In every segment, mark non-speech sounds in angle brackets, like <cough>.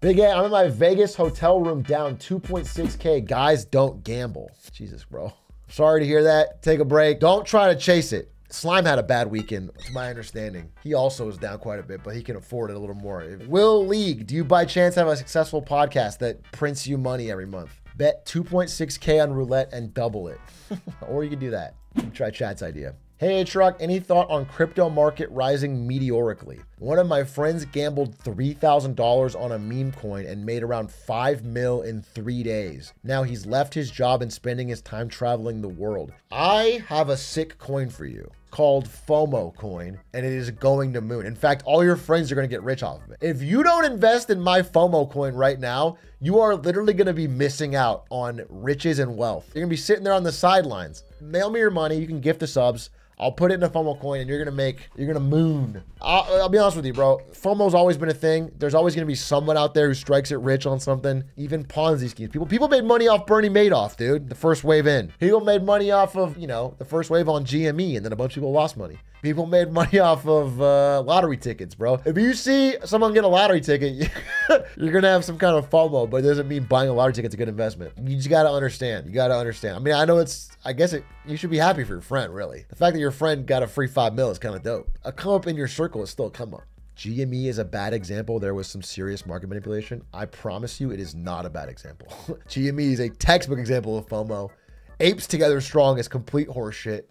Big A, I'm in my Vegas hotel room down 2.6K. Guys, don't gamble. Jesus, bro. Sorry to hear that. Take a break. Don't try to chase it. Slime had a bad weekend, to my understanding. He also is down quite a bit, but he can afford it a little more. Will League, do you by chance have a successful podcast that prints you money every month? Bet 2.6K on roulette and double it. <laughs> or you can do that. Try Chad's idea. Hey, Truck, any thought on crypto market rising meteorically? One of my friends gambled $3,000 on a meme coin and made around 5 mil in three days. Now he's left his job and spending his time traveling the world. I have a sick coin for you called FOMO coin, and it is going to moon. In fact, all your friends are going to get rich off of it. If you don't invest in my FOMO coin right now, you are literally going to be missing out on riches and wealth. You're going to be sitting there on the sidelines. Mail me your money. You can gift the subs. I'll put it in a FOMO coin and you're gonna make, you're gonna moon. I'll, I'll, be honest with you, bro. FOMO's always been a thing. There's always gonna be someone out there who strikes it rich on something. Even Ponzi schemes. People, people made money off Bernie Madoff, dude. The first wave in. People made money off of, you know, the first wave on GME, and then a bunch of people lost money. People made <laughs> money off of uh, lottery tickets, bro. If you see someone get a lottery ticket, <laughs> you're gonna have some kind of FOMO, but it doesn't mean buying a lottery ticket's a good investment. You just gotta understand. You gotta understand. I mean, I know it's. I guess it. You should be happy for your friend, really. The fact that your friend got a free five mil is kind of dope. A come up in your circle is still a come up. GME is a bad example. There was some serious market manipulation. I promise you, it is not a bad example. <laughs> GME is a textbook example of FOMO. Apes Together Strong is complete horseshit.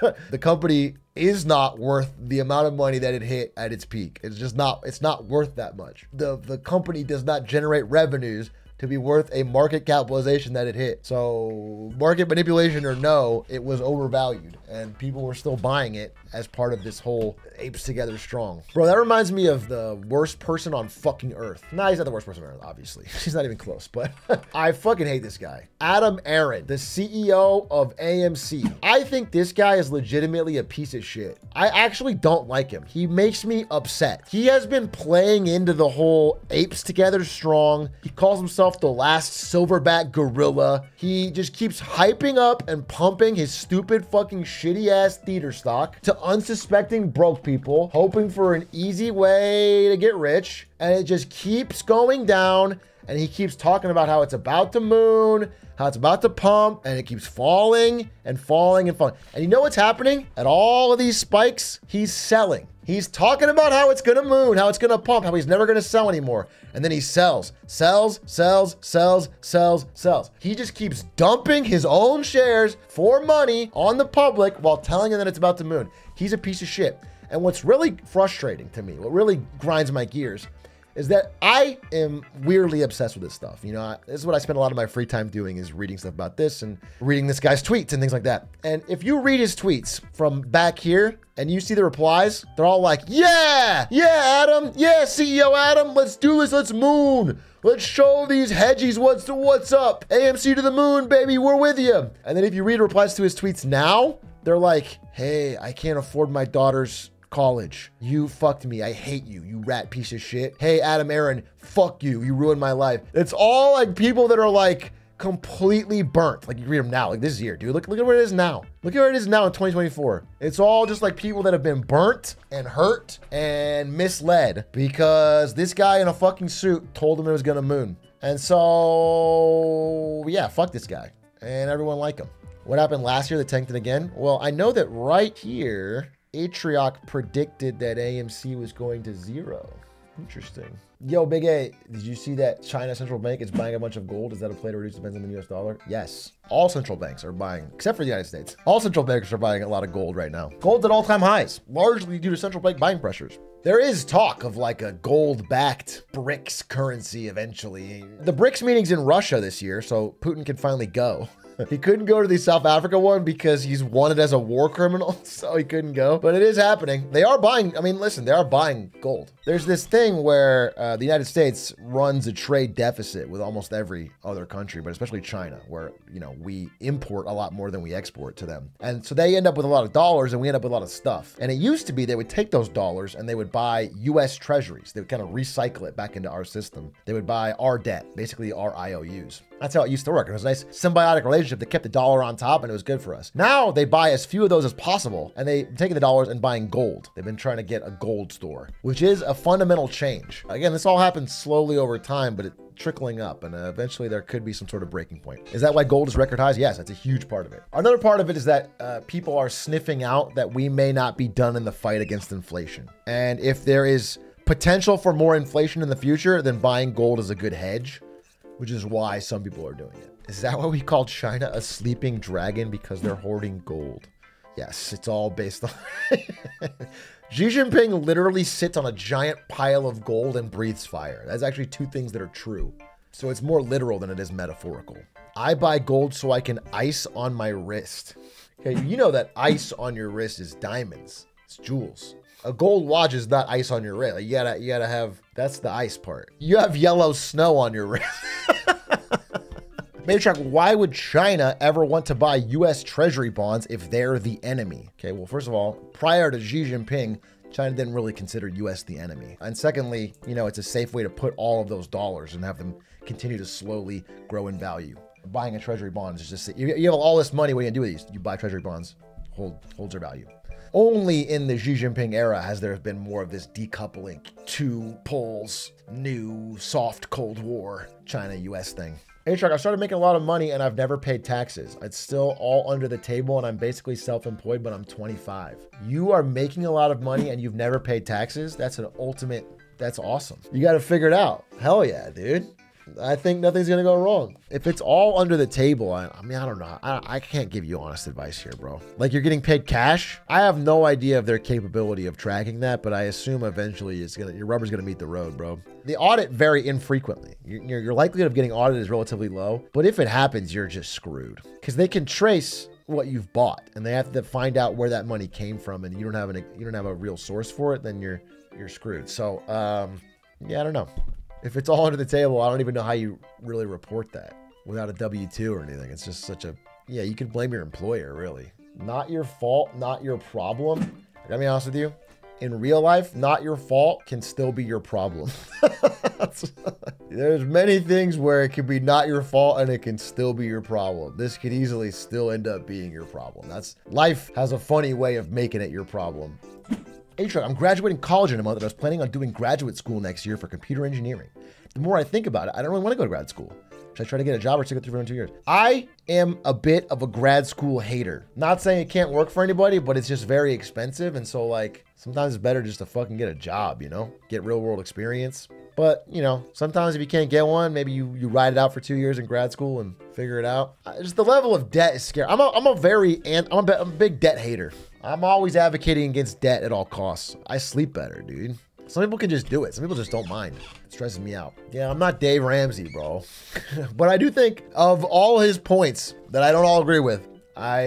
<laughs> the company is not worth the amount of money that it hit at its peak. It's just not it's not worth that much. The the company does not generate revenues to be worth a market capitalization that it hit. So, market manipulation or no, it was overvalued and people were still buying it as part of this whole apes together strong. Bro, that reminds me of the worst person on fucking earth. Nah, he's not the worst person on earth, obviously. <laughs> He's not even close, but <laughs> I fucking hate this guy. Adam Aron, the CEO of AMC. I think this guy is legitimately a piece of shit. I actually don't like him. He makes me upset. He has been playing into the whole apes together strong. He calls himself the last silverback gorilla. He just keeps hyping up and pumping his stupid fucking shitty ass theater stock to unsuspecting broke people, hoping for an easy way to get rich. And it just keeps going down. And he keeps talking about how it's about to moon, how it's about to pump, and it keeps falling and falling and falling. And you know what's happening? At all of these spikes, he's selling. He's talking about how it's gonna moon, how it's gonna pump, how he's never gonna sell anymore. And then he sells, sells, sells, sells, sells, sells. He just keeps dumping his own shares for money on the public while telling them that it's about to moon. He's a piece of shit. And what's really frustrating to me, what really grinds my gears, is that I am weirdly obsessed with this stuff. You know, I, this is what I spend a lot of my free time doing is reading stuff about this and reading this guy's tweets and things like that. And if you read his tweets from back here and you see the replies, they're all like, yeah, yeah, Adam, yeah, CEO Adam, let's do this, let's moon. Let's show these hedgies what's what's up. AMC to the moon, baby, we're with you. And then if you read replies to his tweets now, they're like, hey, I can't afford my daughter's college. You fucked me. I hate you, you rat piece of shit. Hey, Adam Aron, fuck you. You ruined my life. It's all like people that are like completely burnt. Like you read them now, like this year, dude. Look, look at where it is now. Look at where it is now in 2024. It's all just like people that have been burnt and hurt and misled because this guy in a fucking suit told them it was gonna moon. And so, yeah, fuck this guy. And everyone like him. What happened last year that tanked it again? Well, I know that right here, Atrioc predicted that AMC was going to zero. Interesting. Yo, Big A, did you see that China Central Bank is buying a bunch of gold? Is that a play to reduce dependence on the US dollar? Yes. All central banks are buying, except for the United States. All central banks are buying a lot of gold right now. Gold's at all time highs, largely due to central bank buying pressures. There is talk of like a gold backed BRICS currency eventually. The BRICS meeting's in Russia this year, so Putin can finally go. <laughs> he couldn't go to the South Africa one because he's wanted as a war criminal, <laughs> so he couldn't go. But it is happening. They are buying, I mean, listen, they are buying gold. There's this thing where uh, the United States runs a trade deficit with almost every other country, but especially China, where, you know, we import a lot more than we export to them. And so they end up with a lot of dollars and we end up with a lot of stuff. And it used to be they would take those dollars and they would buy US treasuries. They would kind of recycle it back into our system. They would buy our debt, basically our IOUs. That's how it used to work. It was a nice symbiotic relationship that kept the dollar on top and it was good for us. Now they buy as few of those as possible and they taking the dollars and buying gold. They've been trying to get a gold store, which is a fundamental change. Again, this all happens slowly over time, but it trickling up and eventually there could be some sort of breaking point. Is that why gold is record highs? Yes, that's a huge part of it. Another part of it is that uh, people are sniffing out that we may not be done in the fight against inflation. And if there is potential for more inflation in the future, then buying gold is a good hedge, which is why some people are doing it. Is that why we call China a sleeping dragon because they're <laughs> hoarding gold? Yes, it's all based on. <laughs> Xi Jinping literally sits on a giant pile of gold and breathes fire. That's actually two things that are true. So it's more literal than it is metaphorical. I buy gold so I can ice on my wrist. Okay, you know that ice on your wrist is diamonds. It's jewels. A gold watch is not ice on your wrist. You gotta, you gotta have. That's the ice part. You have yellow snow on your wrist. <laughs> Matriarch, why would China ever want to buy US Treasury bonds if they're the enemy? Okay, well, first of all, prior to Xi Jinping, China didn't really consider US the enemy. And secondly, you know, it's a safe way to put all of those dollars and have them continue to slowly grow in value. Buying a treasury bond is just, you have all this money, what are you gonna do with these? You buy treasury bonds, hold, holds their value. Only in the Xi Jinping era has there been more of this decoupling, two poles, new soft Cold War, China US thing. Hey, Shark, I started making a lot of money and I've never paid taxes. It's still all under the table and I'm basically self employed, but I'm 25. You are making a lot of money and you've never paid taxes? That's an ultimate, that's awesome. You got to figure it out. Hell yeah, dude. I think nothing's gonna go wrong. If it's all under the table, I, I mean, I don't know. I, I can't give you honest advice here, bro. Like you're getting paid cash. I have no idea of their capability of tracking that, but I assume eventually it's gonna your rubber's gonna meet the road, bro. The audit very infrequently. Your, your likelihood of getting audited is relatively low, but if it happens, you're just screwed because they can trace what you've bought and they have to find out where that money came from and you don't have an you don't have a real source for it then you're you're screwed so um yeah i don't know if it's all under the table, I don't even know how you really report that without a W 2 or anything. It's just such a, yeah, you can blame your employer, really. Not your fault, not your problem. Let me be honest with you. In real life, not your fault can still be your problem. <laughs> There's many things where it can be not your fault and it can still be your problem. This could easily still end up being your problem. That's life has a funny way of making it your problem. Atro, I'm graduating college in a month and I was planning on doing graduate school next year for computer engineering. The more I think about it, I don't really want to go to grad school. Should I try to get a job or stick it through for two years? I am a bit of a grad school hater. Not saying it can't work for anybody, but it's just very expensive. And so, like, sometimes it's better just to fucking get a job, you know? Get real world experience. But, you know, sometimes if you can't get one, maybe you, you ride it out for two years in grad school and figure it out. Just the level of debt is scary. I'm a, I'm a very, and I'm a, I'm a big debt hater. I'm always advocating against debt at all costs. I sleep better, dude. Some people can just do it. Some people just don't mind. It stresses me out. Yeah, I'm not Dave Ramsey, bro. <laughs> but I do think of all his points that I don't all agree with, I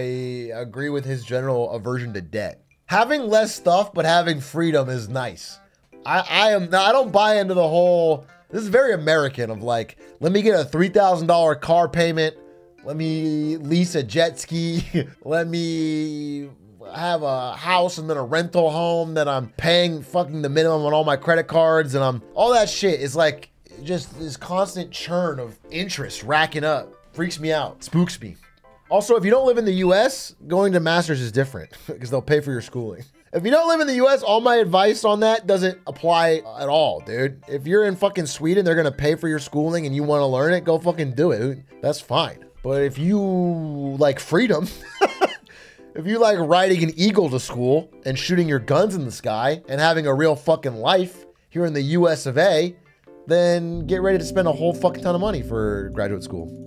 agree with his general aversion to debt. Having less stuff but having freedom is nice. I, I am I don't buy into the whole this is very American of like, let me get a $3,000 car payment. Let me lease a jet ski. <laughs> let me have a house and then a rental home that I'm paying fucking the minimum on all my credit cards and I'm all that shit is like just this constant churn of interest racking up. Freaks me out, spooks me. Also, if you don't live in the US, going to masters is different <laughs> because they'll pay for your schooling. If you don't live in the US, all my advice on that doesn't apply at all, dude. If you're in fucking Sweden, they're gonna pay for your schooling and you wanna learn it, go fucking do it. That's fine. But if you like freedom, <laughs> If you like riding an eagle to school and shooting your guns in the sky and having a real fucking life here in the US of A, then get ready to spend a whole fucking ton of money for graduate school.